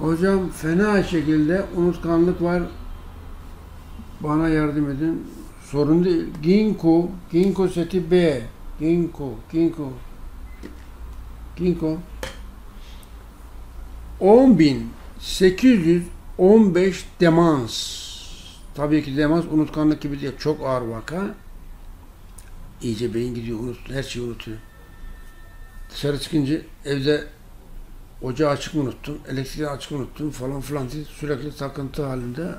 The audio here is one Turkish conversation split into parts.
Hocam fena şekilde unutkanlık var. Bana yardım edin. Sorun değil. Ginkgo, Ginkgo seti B. Ginkgo, Ginkgo. Ginkgo. 10.815 demans. Tabii ki demans unutkanlık gibi değil. Çok ağır vaka. İyice beyin gidiyor, unut, her şeyi unutuyor. Dışarı çıkınca evde ocağı açık unuttun, elektriği açık unuttun falan filan diye sürekli takıntı halinde.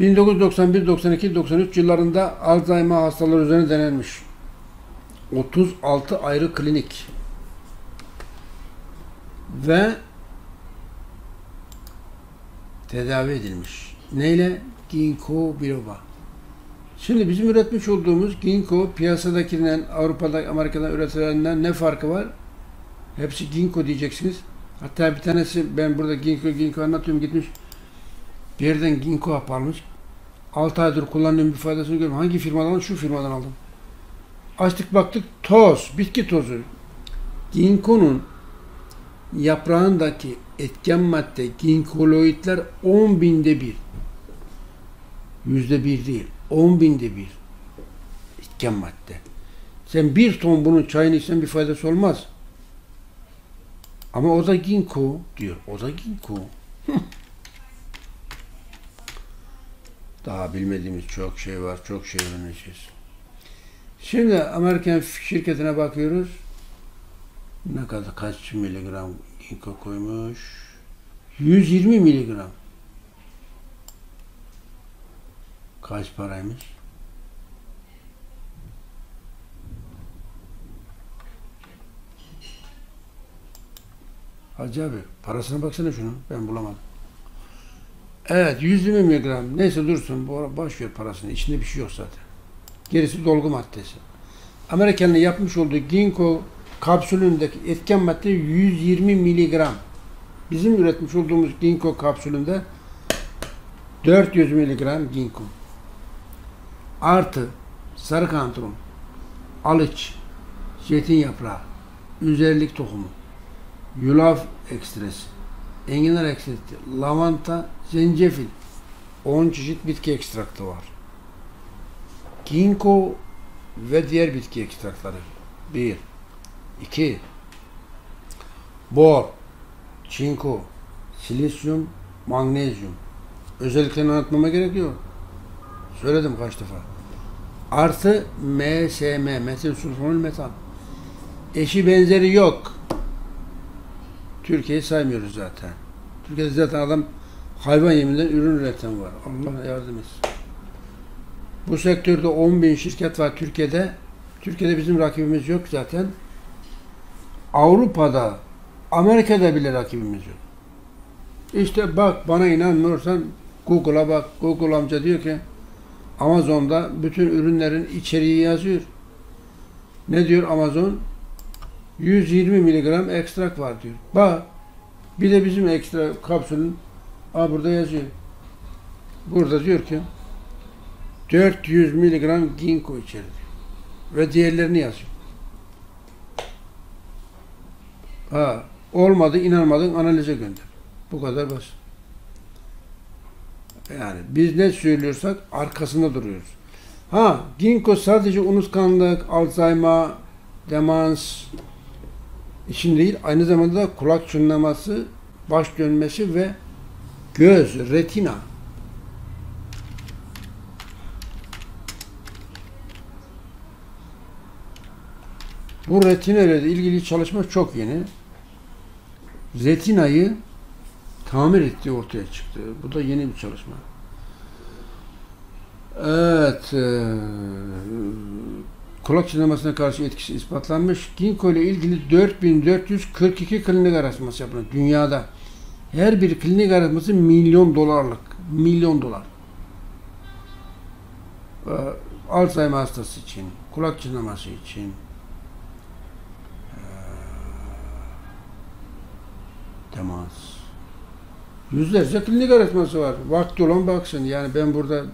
1991, 92, 93 yıllarında Alzheimer hastaları üzerine denenmiş. 36 ayrı klinik ve tedavi edilmiş. Neyle? Ginkgo biloba. Şimdi bizim üretmiş olduğumuz Ginkgo piyasadakinden, Avrupa'da, Amerika'da üretilenden ne farkı var? Hepsi Ginkgo diyeceksiniz. Hatta bir tanesi ben burada Ginkgo Ginkgo anlatıyorum gitmiş. Bir yerden Ginkgo hap almış. 6 aydır kullandığım bir faydasını görüyorum. Hangi firmadan? Şu firmadan aldım. Açtık baktık toz, bitki tozu. Ginkgo'nun yaprağındaki etken madde ginkoloidler 10 binde bir. Yüzde bir değil. 10 binde bir. Etken madde. Sen bir ton bunun çayını içsen bir faydası olmaz. Ama o da ginkgo diyor. O da ginkgo. Daha bilmediğimiz çok şey var. Çok şey öğreneceğiz. Şimdi Amerikan şirketine bakıyoruz. Ne kadar kaç miligram ginkgo koymuş? 120 miligram. Kaç paraymış? Hacı abi parasına baksana şunu. Ben bulamadım. Evet 120 miligram. Neyse dursun. Boş ver parasını. İçinde bir şey yok zaten. Gerisi dolgu maddesi. Amerikan'ın yapmış olduğu ginkgo kapsülündeki etken madde 120 miligram. Bizim üretmiş olduğumuz ginkgo kapsülünde 400 miligram ginkgo. Artı sarı kantron, alıç, zeytin yaprağı, üzerlik tohumu, yulaf ekstresi, enginar ekstresi, lavanta, zencefil, 10 çeşit bitki ekstraktı var. Ginkgo ve diğer bitki ekstrakları. 1 2 Bor, çinko, silisyum, magnezyum. Özelliklerini anlatmama gerek yok. Söyledim kaç defa. Artı MSM, metil sulfonil metal. Eşi benzeri yok. Türkiye'yi saymıyoruz zaten. Türkiye'de zaten adam hayvan yeminden ürün üreten var. Allah yardım etsin. Bu sektörde 10 bin şirket var Türkiye'de. Türkiye'de bizim rakibimiz yok zaten. Avrupa'da, Amerika'da bile rakibimiz yok. İşte bak bana inanmıyorsan Google'a bak. Google amca diyor ki Amazon'da bütün ürünlerin içeriği yazıyor. Ne diyor Amazon? 120 miligram ekstrak var diyor. Bak bir de bizim ekstra kapsülün Aa, burada yazıyor. Burada diyor ki 400 miligram ginkgo içerir. Ve diğerlerini yazıyor. Ha, olmadı, inanmadın, analize gönder. Bu kadar basit. Yani biz ne söylüyorsak arkasında duruyoruz. Ha, ginkgo sadece unutkanlık, Alzheimer, demans için değil, aynı zamanda da kulak çınlaması, baş dönmesi ve göz, retina. Bu retina ile ilgili çalışma çok yeni. Retinayı tamir ettiği ortaya çıktı. Bu da yeni bir çalışma. Evet. Kulak çınlamasına karşı etkisi ispatlanmış. Ginkgo ile ilgili 4442 klinik araştırması yapılıyor dünyada. Her bir klinik araştırması milyon dolarlık. Milyon dolar. E, Alzheimer hastası için, kulak çınlaması için, demans. Yüzlerce klinik araştırması var. Vakti olan baksın. Yani ben burada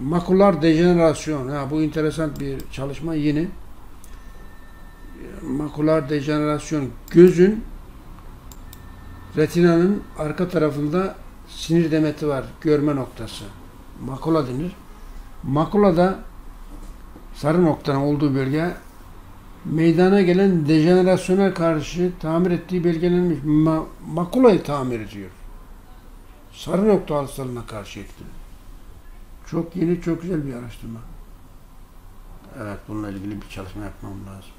makular dejenerasyon. Ha, bu enteresan bir çalışma yeni. Makular dejenerasyon gözün Retinanın arka tarafında sinir demeti var. Görme noktası. Makula denir. Makulada sarı noktanın olduğu bölge meydana gelen dejenerasyona karşı tamir ettiği belgelenmiş ma- makulayı tamir ediyor. Sarı nokta hastalığına karşı etkili. Çok yeni, çok güzel bir araştırma. Evet, bununla ilgili bir çalışma yapmam lazım.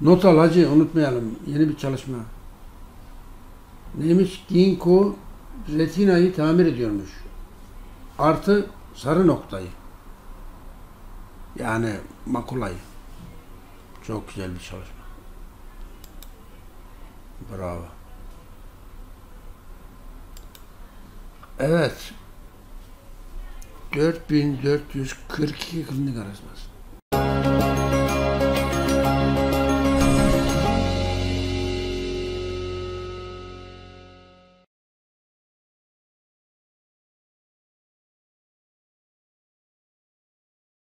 Not al hacı, unutmayalım. Yeni bir çalışma. Neymiş? Ginkgo retinayı tamir ediyormuş. Artı sarı noktayı. Yani makulayı. Çok güzel bir çalışma. Bravo. Evet. 4442 klinik araştırması.